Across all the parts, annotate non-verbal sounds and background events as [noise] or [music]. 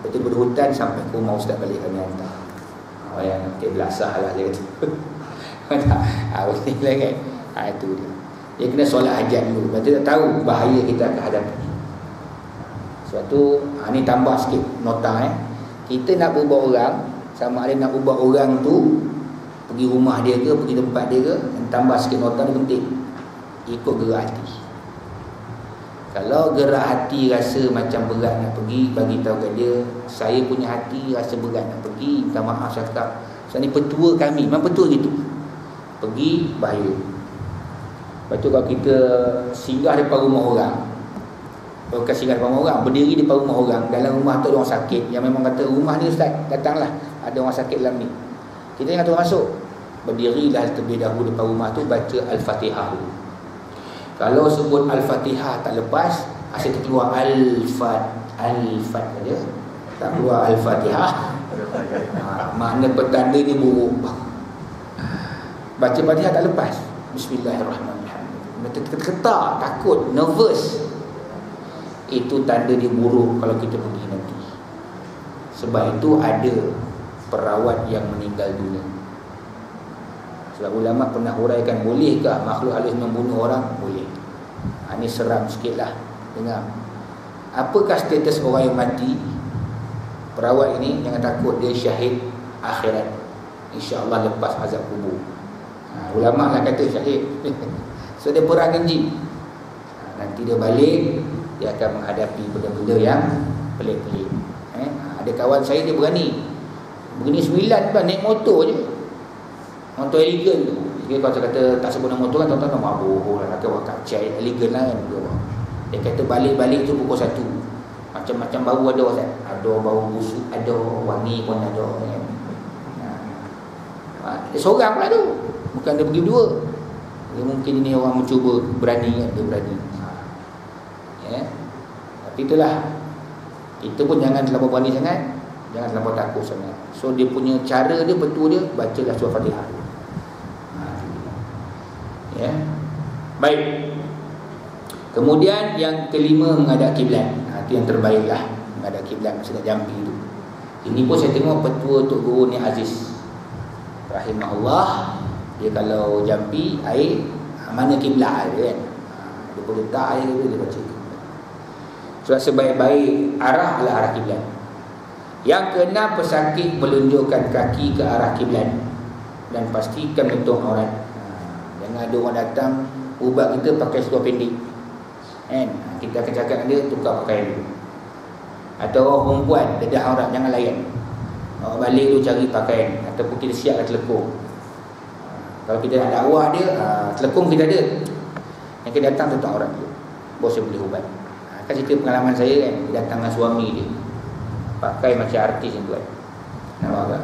Betul berhutan sampai ke rumah ustaz balik kami hantar. Oh yang nanti belasah lah dia kata. [laughs] Ah, ni lah kan. Ha, itu dia. Dia kena solat hajat dulu. Lepas tu tak tahu bahaya kita akan hadapi. Sebab tu, ha, ni tambah sikit nota eh. Kita nak ubah orang, sama ada nak ubah orang tu, pergi rumah dia ke, pergi tempat dia ke, tambah sikit nota ni penting. Ikut gerak hati. Kalau gerak hati rasa macam berat nak pergi, bagi tahu ke dia, saya punya hati rasa berat nak pergi, minta maaf cakap. Sebab ni petua kami, memang petua gitu. Pergi, bahaya. Lepas tu kalau kita singgah depan rumah orang, Bukan singgah depan orang Berdiri di depan rumah orang Dalam rumah tu ada orang sakit Yang memang kata rumah ni Ustaz Datanglah Ada orang sakit dalam ni Kita jangan terus masuk Berdirilah terlebih dahulu depan rumah tu Baca Al-Fatihah dulu Kalau sebut Al-Fatihah tak lepas Asyik terkeluar Al-Fat Al-Fat saja. Tak keluar Al-Fatihah. Ha, Makna petanda ni buruk. Baca Fatihah tak lepas. Bismillahirrahmanirrahim. Kita ketar Takut Nervous. Itu tanda dia buruk kalau kita pergi nanti. Sebab itu ada perawat yang meninggal dunia. Sebab ulama pernah huraikan bolehkah makhluk halus membunuh orang? Boleh ha, ini seram sikit lah dengar apakah status orang yang mati perawat ini jangan takut dia syahid akhirat insyaAllah lepas azab kubur ha, ulama lah kata syahid [laughs] so dia perang janji ha, nanti dia balik dia akan menghadapi benda-benda yang pelik-pelik. Eh? Ha, ada kawan saya dia berani. Berani sembilan kan naik motor je. Motor elegan tu. Dia kalau kata tak sebut nama motor kan tuan-tuan nama bohong lah. Kata wah kacai elegan lah kan. Dia kata balik-balik tu pukul satu. Macam-macam bau ada Ustaz. Ada bau busuk, ada wangi pun ada kan. Ha, dia seorang pula tu. Bukan dia pergi berdua. Dia mungkin ini orang mencuba berani kan. Dia berani ya. Tapi itulah Kita pun jangan terlalu berani sangat Jangan terlalu takut sangat So dia punya cara dia betul dia Bacalah surah fatihah ha. Ya Baik. Kemudian yang kelima menghadap kiblat. Ha, itu yang terbaik lah. Menghadap kiblat masa nak jampi tu. Ini pun saya tengok petua Tok Guru ni Aziz. Rahimahullah Dia kalau jampi air ha, Mana kiblat dia kan? Ha, Dia pun letak air dia baca sebab sebaik-baik arah adalah arah kiblat. Yang keenam pesakit melunjukkan kaki ke arah kiblat. Dan pastikan bentuk. Ha, jangan ada orang datang ubat kita pakai seluar pendek. Kan? Ha, kita akan cakap dia tukar pakaian dulu. Atau orang perempuan dedah aurat jangan layan. Orang balik tu cari pakaian ataupun kita siapkan telekung. Ha, kalau kita nak dakwah dia, telekung kita ada. Yang kita datang tutup aurat dia. Bos boleh ubat. Kan cerita pengalaman saya kan Dia datang dengan suami dia Pakai macam artis yang buat tak? Ha,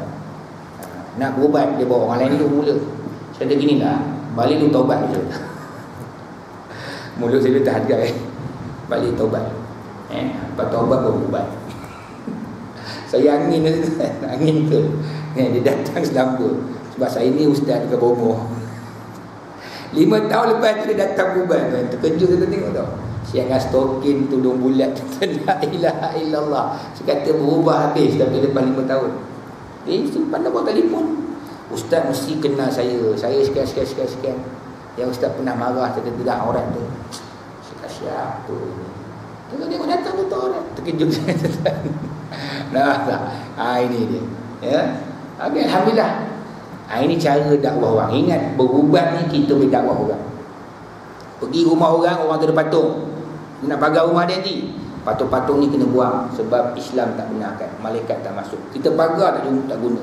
nak berubat Dia bawa orang lain dulu mula Saya kata gini lah Balik tu taubat je Mulut saya tak harga eh. Balik taubat. Eh? Lepas taubat baru berubat [laughs] Saya angin [laughs] Angin ke eh, Dia datang selamba Sebab saya ni ustaz dekat bomoh. [laughs] Lima tahun lepas dia datang berubat Terkejut saya tengok tau. Yang stokin tudung bulat La ilaha illallah. Sekata berubah habis Tapi lepas lima tahun. Eh simpan nombor telefon Ustaz mesti kenal saya. Saya sekian sekian sekian sekian Yang Ustaz pernah marah Kata tidak orang tu. Saya siapa Tengok tengok datang tu tu orang. Terkejut. [laughs] Nah tak ha, Ini dia. Ya? Okay, Alhamdulillah. Ha, Ini cara dakwah orang. Ingat berubat ni kita berdakwah orang. Pergi rumah orang, orang tu ada patung. Dia nak pagar rumah dia nanti. Patung-patung ni kena buang Sebab Islam tak benarkan. Malaikat tak masuk. Kita pagar tak, tak guna.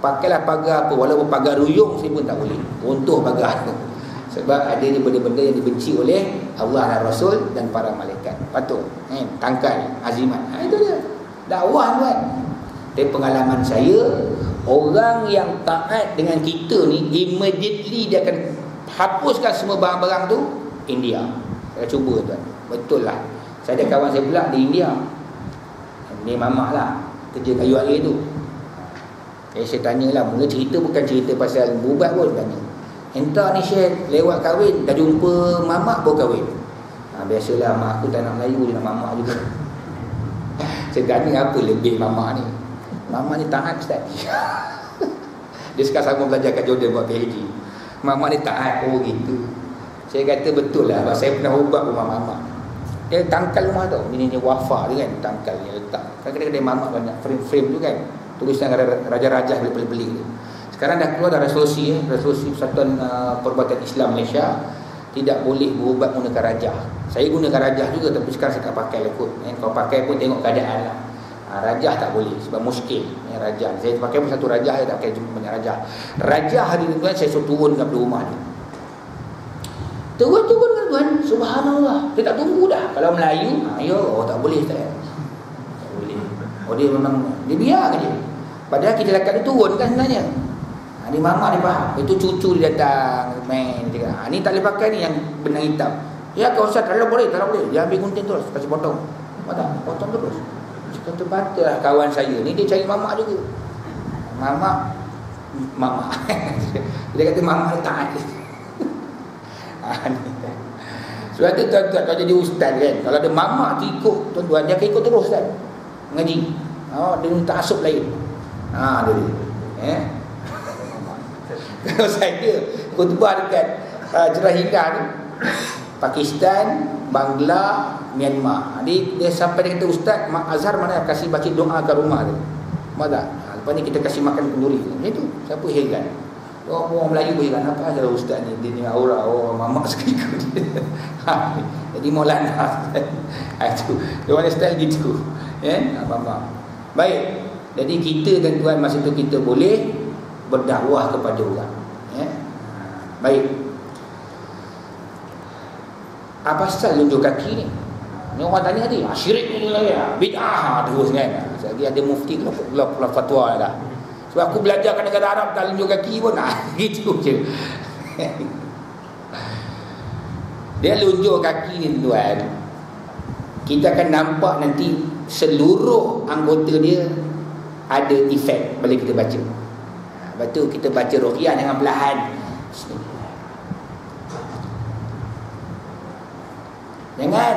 Pakailah pagar apa Walaupun pagar ruyung saya pun tak boleh. Runtuh pagar [laughs] Sebab ada ni benda-benda yang dibenci oleh Allah dan Rasul dan para malaikat. Patung eh, Tangkai Azimat. Ha, Itu dia. Dakwah tuan Dari pengalaman saya Orang yang taat dengan kita ni Immediately dia akan Hapuskan semua barang-barang tu India. Saya cuba tuan Betul lah. Saya ada kawan saya pula di India. Ni mamah lah. Kerja kayu air tu. Eh saya tanya lah Mula cerita bukan cerita pasal bubat pun tanya Entah ni saya lewat kahwin Dah jumpa mamak pun kahwin. Ha, Biasalah mak aku tak nak Melayu Dia nak mamak juga. [laughs] Saya tanya apa lebih mama ni? Mama ni taat Ustaz. [laughs] Dia sekarang sama belajar kat Jordan buat PhD Mama ni taat Oh gitu. Saya kata betul lah Saya pernah ubat rumah mama Dia tangkal rumah tu Ini ni wafa tu kan Tangkal yang letak. Kadang-kadang mama banyak frame-frame tu kan Tulisan raja-raja beli-beli tu sekarang dah keluar dah resolusi eh, resolusi Persatuan uh, Perubatan Islam Malaysia tidak boleh berubat menggunakan rajah. Saya gunakan rajah juga tapi sekarang saya tak pakai lah kot. Eh, kalau pakai pun tengok keadaan lah. Ha, rajah tak boleh sebab muskil eh, rajah. Saya pakai pun satu rajah saya tak pakai jumpa banyak rajah. Rajah hari ni tuan saya suruh turun kat rumah ni. Turun-turun kan tuan. Subhanallah. Dia tak tunggu dah. Kalau Melayu, ha, yo, oh, tak boleh saya. Tak boleh. Oh dia memang, dia biar ke dia. Padahal kita lakukan turun kan sebenarnya. Ni mama dia faham. Itu cucu dia datang main dia cakap, ha, ni tak boleh pakai ni yang benang hitam. Ya kau ustaz kalau boleh, kalau boleh. Dia ambil gunting terus, kasih potong. Mata, potong terus. Dia kata lah kawan saya ni dia cari mama juga. Mama mama. [laughs] dia kata mama tak. [laughs] ha, Sebab tu tuan-tuan kalau jadi ustaz kan, kalau ada mama tu ikut tuan-tuan dia akan ikut terus kan. Mengaji. Oh, dia minta asup lain. Ha, dia. Eh? Kalau [laughs] saya khutbah dekat uh, Jerah Hingga ni Pakistan, Bangla, Myanmar. Jadi dia sampai dia kata Ustaz Mak Azhar mana kasih baca doa ke rumah tu Mana ha, Lepas ni kita kasih makan kenduri. Macam tu. Siapa heran? Oh, orang Melayu pun heran. Apa salah Ustaz ni? Dia ni aura Oh mamak [laughs] sekali ha, Jadi Maulana ha, Itu Dia mana style gitu. Ya yeah? Mamak Baik. Jadi kita dan Tuhan masa tu kita boleh berdakwah kepada orang ya baik. Apa pasal lunjuk kaki ni? Ni orang tanya tadi ah, syirik ni lah ya bid'ah. Terus kan. Lagi ada mufti kalau fatwa dah. Sebab aku belajar kat negara Arab tak lunjuk kaki pun. Ah [laughs] gitu je. Dia lunjuk kaki ni tuan. Kita akan nampak nanti seluruh anggota dia ada efek bila kita baca Lepas tu kita baca ruqyah dengan perlahan. Jangan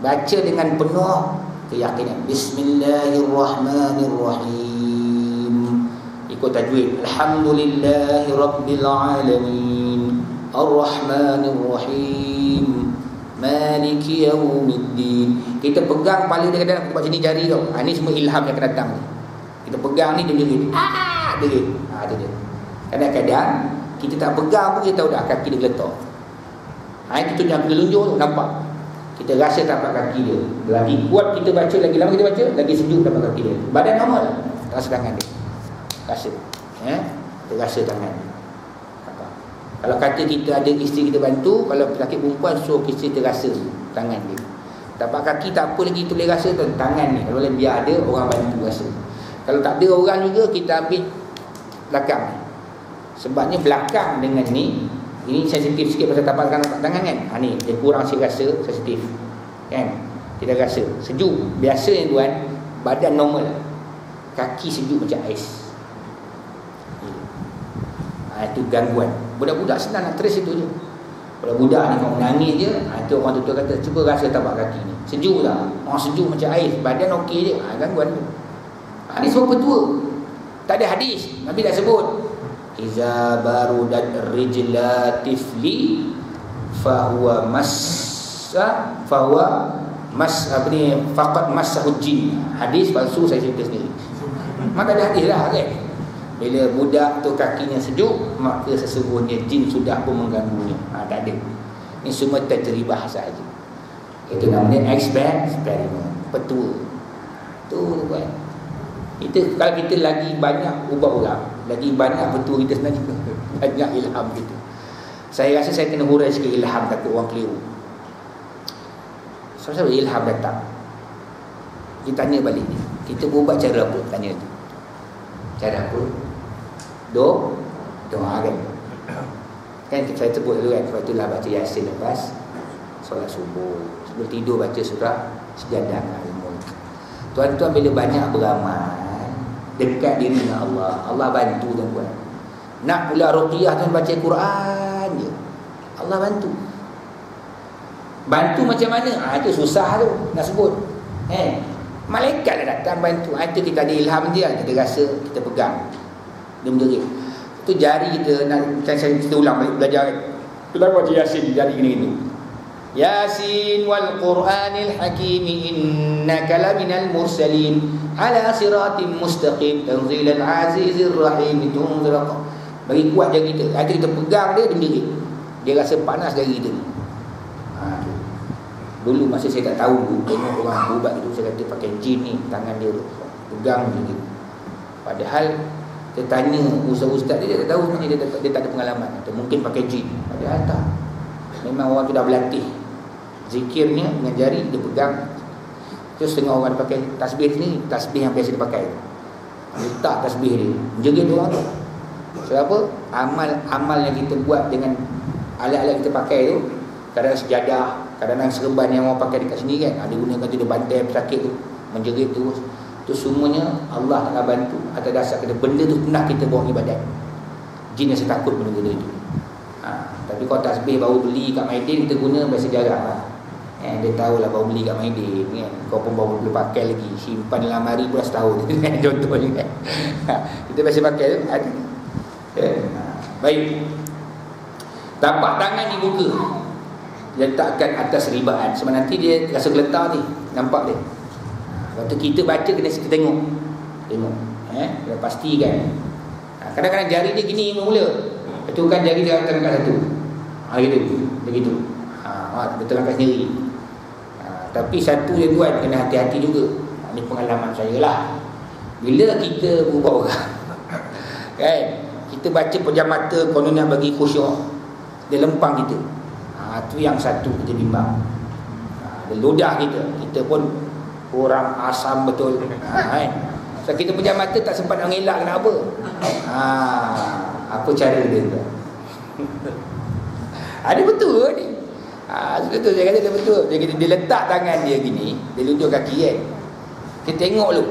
baca dengan penuh keyakinan. Bismillahirrahmanirrahim. Ikut tajwid. Alhamdulillahirabbilalamin. Arrahmanirrahim. Maliki yaumiddin. Kita pegang paling dia kadang kita baca ni jari tau. Ha, ni semua ilham yang akan datang. Kita pegang ni dia jadi. Ah! Tak diri. Ha tu dia. Kadang-kadang kita tak pegang pun kita tahu dah kaki dia geletak. Ha itu yang kita lunjuk nampak. Kita rasa tapak kaki dia. Lagi kuat kita baca, lagi lama kita baca, lagi sejuk tapak kaki dia. Badan normal. Rasa tangan dia. Rasa. Ya. Kita rasa tangan dia. Kalau kata kita ada isteri kita bantu, kalau lelaki perempuan suruh isteri kita rasa tangan dia. Tapak kaki tak apa lagi tulis rasa tu tangan ni. Kalau biar ada orang bantu rasa. Kalau tak ada orang juga kita ambil belakang. Sebabnya belakang dengan ni ini sensitif sikit pasal tapak tangan, tangan kan? Ha, ni dia kurang si rasa sensitif kan? Tidak rasa sejuk. Biasa yang tuan badan normal. Kaki sejuk macam ais. Ha, itu gangguan. Budak-budak senang nak trace itu je. Budak-budak ni kalau menangis je ha, itu orang tutup kata cuba rasa tapak kaki ni. Sejuk tak? Orang sejuk macam ais. Badan okey je. Ha, gangguan tu. Ha, ni semua petua tak ada hadis. Nabi dah sebut. Iza barudat rijla tifli Fahuwa massa Fahuwa Mas apa ni Fakat massa hujin Hadis palsu saya cerita sendiri. Maka ada hadis lah kan Bila budak tu kakinya sejuk Maka sesungguhnya jin sudah pun mengganggunya. Ha, Tak ada. Ini semua terjeribah sahaja. Itu namanya eksperimen Petua. Tu kan itu kalau kita lagi banyak ubah ulang lagi banyak betul kita sebenarnya [laughs] banyak ilham kita. Saya rasa saya kena hurai sikit ilham kata orang keliru. Sebab ilham datang? Kita tanya balik kita berubat cara apa? Tanya tu. Cara apa? Doa doa kan? [coughs] Kan saya sebut dulu kan sebab itulah baca yasin lepas solat subuh. Sebelum tidur baca surah sejadah tuan-tuan bila banyak beramal dekat diri dengan Allah. Allah bantu dan buat. Nak pula ruqyah tuan baca Quran je. Allah bantu. Bantu macam mana? Ha, itu susah tu nak sebut. Eh. Malaikat dah datang bantu. Ha, itu kita ada ilham dia. Kita rasa kita pegang. Dia menjerit. Itu jari kita. Nak, macam saya kita ulang balik belajar. Kita baca Yasin. Jari gini Yasin wal Quranil Hakim innaka laminal mursalin. Ala siratim mustaqim. Tanzilal azizir rahim. Itu bagi kuat jari kita. Ada kita pegang dia dia menjerit. Dia rasa panas jari kita. Ha, Dulu masa saya tak tahu tu Tengok orang ubat itu Saya kata pakai jin ni Tangan dia Pegang je Padahal Saya tanya ustaz-ustaz dia Dia tak tahu sebenarnya dia, dia, tak ada pengalaman. Atau mungkin pakai jin. Padahal tak. Memang orang tu dah berlatih Zikirnya dengan jari Dia pegang. Terus setengah orang pakai tasbih ni Tasbih yang biasa dia pakai Letak tasbih Menjaga tu orang tu. Sebab apa? Amal amal yang kita buat dengan Alat-alat kita pakai tu Kadang sejadah Kadang-kadang serban yang orang pakai dekat sini kan Ada gunakan tu dia bantai pesakit tu Menjerit terus. Itu semuanya Allah tak bantu Atas dasar kata benda tu pernah kita bawa ibadat. Jin yang takut benda-benda itu ha, Tapi kalau tasbih baru beli kat Maidin Kita guna biasa jarang lah eh, Dia tahulah baru beli kat Maidin kan? Kau pun baru boleh pakai lagi. Simpan dalam hari pun setahun [laughs] kan? Contohnya kan? Ha, Kita biasa pakai tu ada. Eh, ha, Baik. Tapak tangan di muka. Letakkan atas ribaan sebab nanti dia rasa geletar ni nampak dia. Waktu kita baca kena kita tengok. Tengok eh? Kita pastikan. Ha, kadang-kadang jari dia gini mula kan jari dia akan angkat satu. Ha gitu. Begitu ha, ha betul angkat sendiri. ha, tapi satu yang buat kena hati-hati juga. Ha, ini pengalaman saya lah. Bila kita berubah orang [laughs] kan? Kita baca pejam mata kononnya bagi khusyuk. Dia lempang kita. Ha, tu yang satu kita bimbang. Ha, dia ludah kita. Kita pun kurang asam betul. Ha, kan? So, kita punya mata tak sempat nak ngelak kenapa ha, apa cara dia tu? [laughs] Ada betul ni ha, betul saya kata dia betul. Dia, dia letak tangan dia gini dia luncur kaki kan? Kita tengok lu.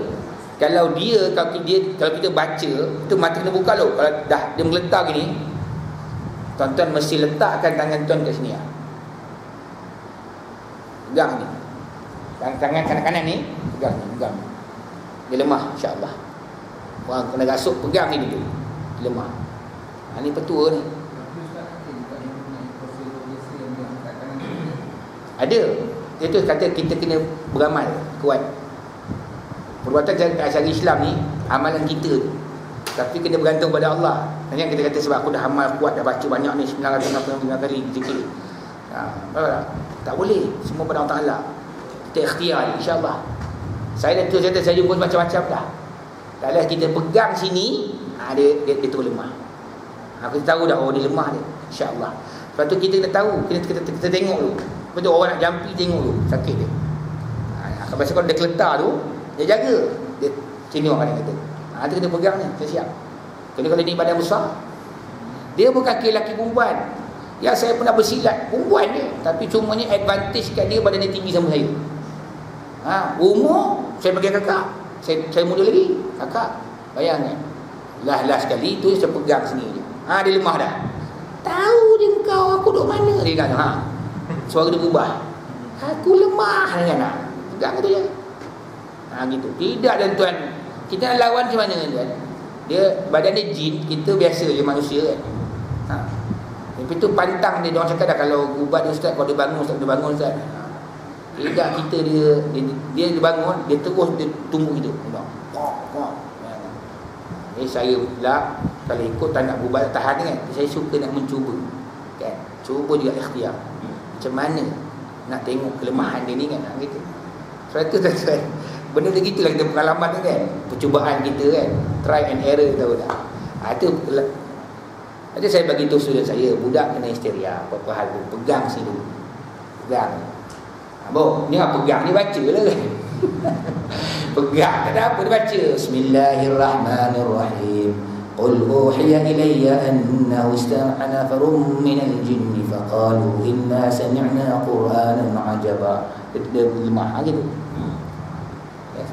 Kalau dia kalau dia kalau kita baca tu mata kena buka lu. Kalau dah dia meletak gini tuan-tuan mesti letakkan tangan tuan kat sini ah. Pegang ni. Tangan, tangan kanan-kanan ni pegang ni pegang. Dia lemah insyaAllah. Orang kena rasuk pegang ni dulu lemah. Ha, ni petua ni ada. Dia tu kata kita kena beramal kuat. Perbuatan cara Islam ni amalan kita. Tapi kena bergantung pada Allah. Hanya kita kata sebab aku dah amal kuat Dah baca banyak ni 999 kali zikir ha, tak? Boleh. Semua pada Allah Ta'ala. Kita ikhtiar insyaAllah. Saya dah tu saya, jumpa macam-macam dah. Kalau kita pegang sini ha, dia, dia, dia terus lemah. Ha, Kita tahu dah Oh dia lemah dia. InsyaAllah. Sebab tu kita kena tahu. Kita, kita, kita, kita tengok dulu Betul orang nak jampi tengok dulu Sakit dia. Ha, Kalau kalau dia keletar tu Dia jaga. Dia sini orang kata. Ha, tu kita pegang ni, kita siap. Kalau kalau ni badan besar, dia bukan lelaki perempuan. Ya saya pernah bersilat. Perempuan dia Tapi cuma ni advantage kat dia badan dia tinggi sama saya. Ha, Umur saya bagi kakak. Saya, saya muda lagi Kakak. Bayangkan Lah-lah sekali tu saya pegang je ha, Dia lemah dah. Tahu dia kau aku duduk mana? Dia kata ha. Suara dia berubah. Aku lemah dengan nak Pegang tu je ha, gitu. Tidak dan tuan. Kita nak lawan macam mana tuan? Dia badan dia jin Kita biasa je manusia kan? Ha. Tapi tu pantang dia Diorang cakap dah Kalau ubat dia ustaz Kalau dia bangun ustaz Dia bangun ustaz. Tidak kita dia Dia, dia, dia bangun Dia terus dia tunggu kita Jadi saya pula Kalau ikut tak nak ubat tahan kan? Saya suka nak mencuba kan? Cuba juga ikhtiar Macam mana Nak tengok kelemahan dia ni kan gitu. Sebab tu tuan Benda tu gitulah kita pengalaman kan Percubaan kita kan Try and error tahu tak Itu Nanti saya bagi tahu student saya, budak kena histeria, apa-apa hal pun, pegang sini. Pegang. Abang, ni apa pegang ni baca lah kan. [laughs] pegang, tak ada apa dia baca. Bismillahirrahmanirrahim. Ilayya annahu istama'na farum minal jinni faqalu inna sami'na qur'anan ajaba. Dia lemah gitu. Ya.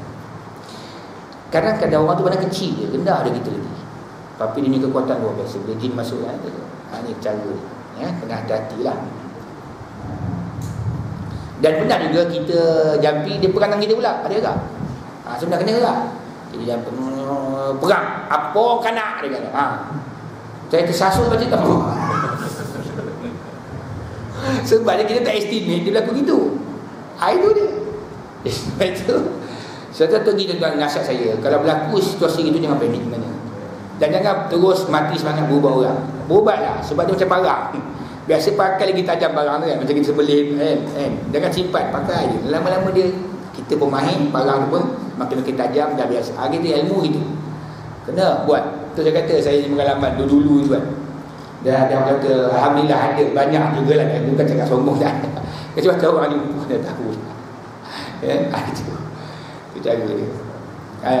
Kadang-kadang orang tu pada kecil dia, rendah dia gitu lagi. Tapi ini kekuatan luar biasa Bila jin masuk kan ha, Ini cara ya, Kena hati-hati lah Dan benar juga kita jampi Dia pegang kita pula Ada tak? ha, sebenarnya kena jadi dia perang apa kena dia kata. Ha. saya tersasul baca tak [laughs] sebab dia kita tak estimate dia berlaku gitu. Ha, itu dia. [laughs] Sebab itu saya tu pergi tuan nasihat saya. Kalau berlaku situasi itu jangan panik sebenarnya dan jangan terus mati semangat berubah orang. Berubatlah sebab dia macam parah [laughs] biasa pakai lagi tajam barang tu kan macam kita sebelih kan, kan. jangan simpan pakai je lama-lama dia kita pemain barang tu pun makin-makin tajam dah biasa. Ha, gitu ilmu gitu. Kena buat. Tu saya kata saya pengalaman dulu-dulu tu kan. Dan dia kata Alhamdulillah ada banyak juga lah bukan cakap sombong dah. [laughs] Kecuali orang ni pun dah tahu. [laughs] Ya itu itu cara dia. Ha.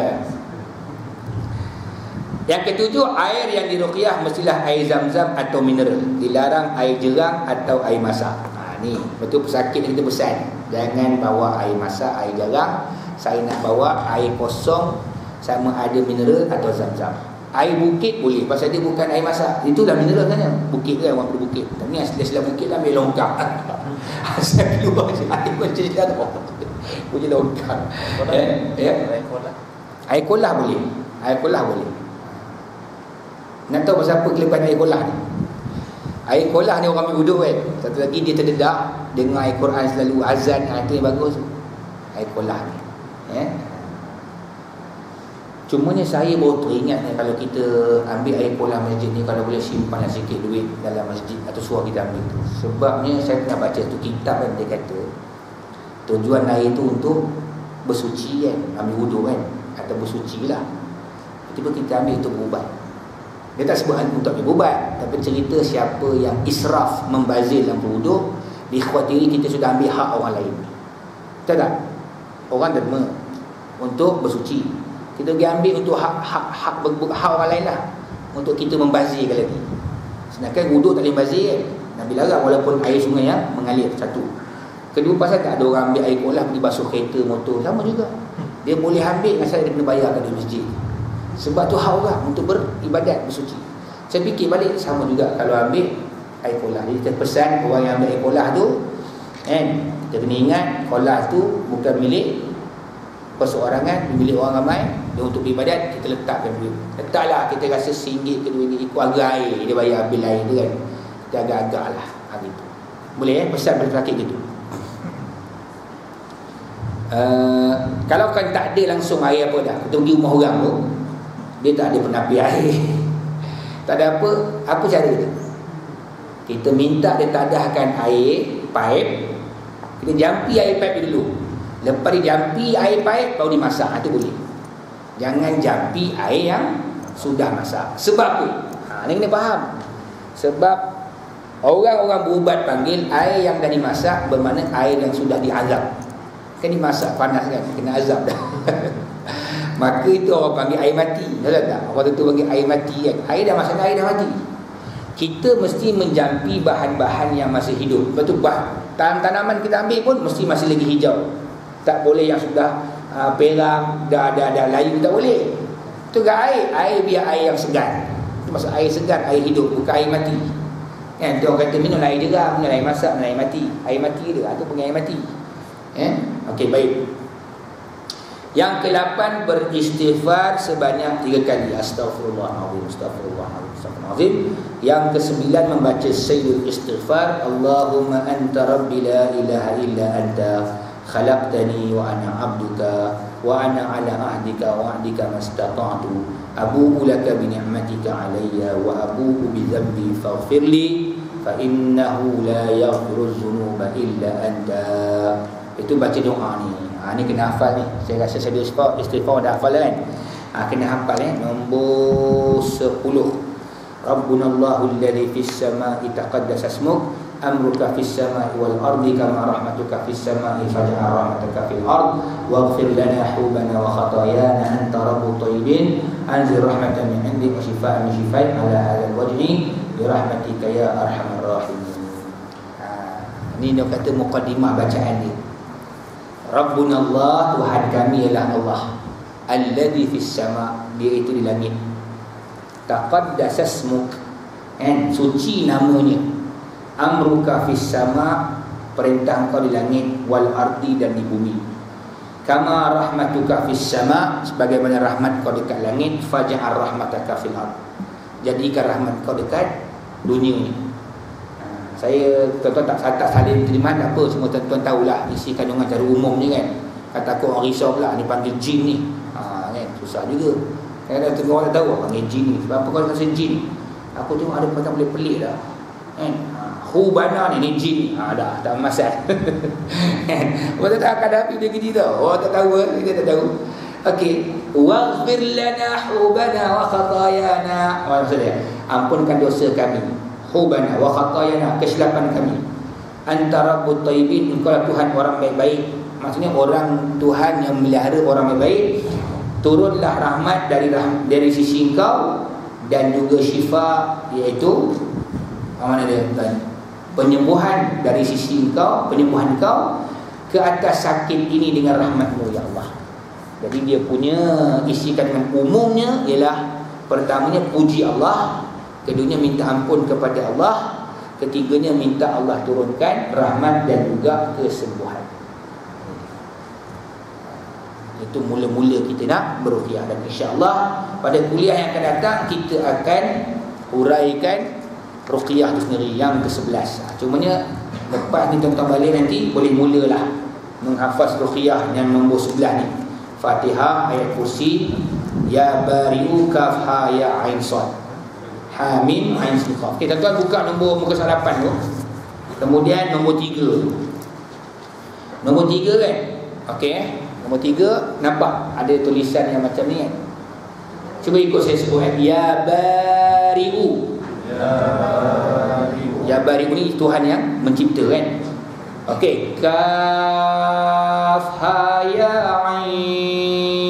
yang ketujuh air yang diruqyah mestilah air zam-zam atau mineral. Dilarang air jerang atau air masak ni. Betul pesakit kita pesan. Jangan bawa air masak air jarang saya nak bawa air kosong sama ada mineral atau zam-zam. Air bukit boleh pasal dia bukan air masak. Itu dah mineral kan bukit kan orang perlu bukit. Tapi asli-asli bukit lah ambil longkang. [laughs] Asal keluar je air macam dia tu. [laughs] Punya longkang. Eh, ya. air kolah boleh. Air kolah boleh. Nak tahu pasal apa kelebihan air kolah ni air kolah ni orang ambil kan satu lagi dia terdedak dengar air Quran selalu azan ha, itu yang bagus air kolah ni ya Cumanya saya baru teringat ni kalau kita ambil air kolah masjid ni kalau boleh simpan sikit duit dalam masjid atau suara kita ambil tu. Sebabnya saya pernah baca tu kitab kan dia kata tujuan air tu untuk bersuci kan, ambil wuduk kan atau bersuci lah. Tiba kita ambil untuk berubat. Dia tak sebut untuk ambil berubat tapi cerita siapa yang israf membazir dalam wuduk dikhawatiri kita sudah ambil hak orang lain. Betul tak? Orang derma untuk bersuci. Kita pergi ambil untuk hak hak hak, hak, hak orang lain lah. Untuk kita membazirkan lagi. Sedangkan wuduk tak boleh bazir kan? Nabi larang walaupun air sungai yang mengalir satu. Kedua pasal tak ada orang ambil air kolah pergi basuh kereta motor sama juga. Dia boleh ambil saya dia kena bayarkan di masjid sebab tu hak orang untuk beribadat bersuci. Saya fikir balik sama juga kalau ambil air kolah jadi kita pesan orang yang ambil air kolah tu kan? Kita kena ingat kolah tu bukan milik perseorangan milik orang ramai. Dia untuk beribadat kita letakkan duit letaklah kita rasa singgit ke duit ikut harga air. Dia bayar bil air tu kan. Kita agak-agak lah ha, gitu. boleh eh? Pesan pada sakit gitu uh, kalau kan tak ada langsung air apa dah kita pergi rumah orang tu dia tak ada penapi [laughs] air tak ada apa apa cara dia kita minta dia tadahkan air pipe kita jampi air pipe dulu Lepas dia jampi air paip baru dimasak. Itu ha, boleh. Jangan jampi air yang sudah masak. Sebab apa? Ha, ini kena faham. Sebab orang-orang berubat panggil air yang dah dimasak bermakna air yang sudah diazab. Kan dimasak panas kan? Kena azab dah. [laughs] Maka itu orang panggil air mati. Tahu tak? Orang tu panggil air mati kan? Air dah masak, air dah mati. Kita mesti menjampi bahan-bahan yang masih hidup. Lepas tu tanaman kita ambil pun mesti masih lagi hijau. Tak boleh yang sudah uh, peram, dah ada ada layu tak boleh. Itu air, air biar air yang segar. Itu maksud air segar, air hidup, bukan air mati. Kan dia orang kata minum air juga, minum air masak, minum air mati. Air mati dia, atau pun air mati. Eh? Okey, baik. Yang ke-8 beristighfar sebanyak tiga kali. Astaghfirullahaladzim, astaghfirullahaladzim, astaghfirullahaladzim. Yang ke-9 membaca sayyid istighfar. Allahumma anta rabbi la ilaha illa anta khalaqtani wa ana abduka wa ana ala ahdika wa ahdika mastata'tu abu'u laka bi ni'matika alayya wa abu'u bi dhanbi faghfir li fa innahu la yaghfiru dhunuba illa anta itu baca doa ni ha, ni kena hafal ni. Saya rasa saya istighfar istighfar dah hafal kan? Ha, kena hafal eh. Nombor 10 Rabbuna Allahu alladhi fis sama'i taqaddasa ismuk amruka fis sama'i wal ardi kama rahmatuka fis sama'i faj'al rahmataka fil ard. Waghfir lana hubana wa khatayana anta rabbut tayyibin. Anzil rahmatan min indik wa shifaa'an min shifaa'in ala al wajhi. Bi rahmatika ya arhamar rahimin. Ha, ini dia kata muqaddimah bacaan dia Rabbuna Allah Tuhan kami ialah Allah. Alladhi fis sama' dia itu di langit. Taqaddasasmuk. And suci namanya. Amruka fis sama perintah engkau di langit wal ardi dan di bumi. Kama rahmatuka fis sama sebagaimana rahmat kau dekat langit faj'al rahmataka fil ard. Jadikan rahmat kau dekat dunia ni ha, saya tuan-tuan tak, tak saling terima tak apa semua tuan-tuan tahulah isi kandungan cara umum ni kan kata aku orang risau pula ni panggil jin ni ha, kan? susah juga kadang-kadang orang tahu panggil jin ni sebab apa kau rasa jin aku tengok ada perkataan boleh pelik dah kan Hubana ni, ni jin ni. Ha, dah, tak masalah. [laughs] Orang tak akan hadapi dia gini tau. Orang tak tahu, eh? kita tak tahu. Okey. Waghfir lana hubana wa khatayana. Apa maksudnya? Ampunkan dosa kami. Hubana wa khatayana. Kesilapan kami. Antara butaibin. Engkau lah Tuhan orang baik-baik. Maksudnya orang Tuhan yang melihara orang baik-baik. Turunlah rahmat dari dari sisi engkau. Dan juga syifa. Iaitu. Apa mana dia? Tanya penyembuhan dari sisi engkau penyembuhan engkau ke atas sakit ini dengan rahmatmu ya Allah jadi dia punya isikan dengan umumnya ialah pertamanya puji Allah keduanya minta ampun kepada Allah. Ketiganya minta Allah turunkan rahmat dan juga kesembuhan. Itu mula-mula kita nak berukiah dan insya-Allah pada kuliah yang akan datang kita akan uraikan Ruqiyah tu sendiri yang ke-11 ha, Cumanya lepas ni tuan-tuan balik nanti Boleh mulalah menghafaz Ruqiyah yang nombor 11 ni. Fatihah ayat kursi Ya bari'u kaf ha ya ain Hamim ain siqaf Okay tuan-tuan buka nombor muka salapan tu. Kemudian nombor 3 Nombor 3 kan? Okay Nombor 3 nampak ada tulisan yang macam ni kan? Cuba ikut saya sebut Ya bari'u. Ya Bari ini Tuhan yang mencipta kan? Okey Kaf Ha Ya Ain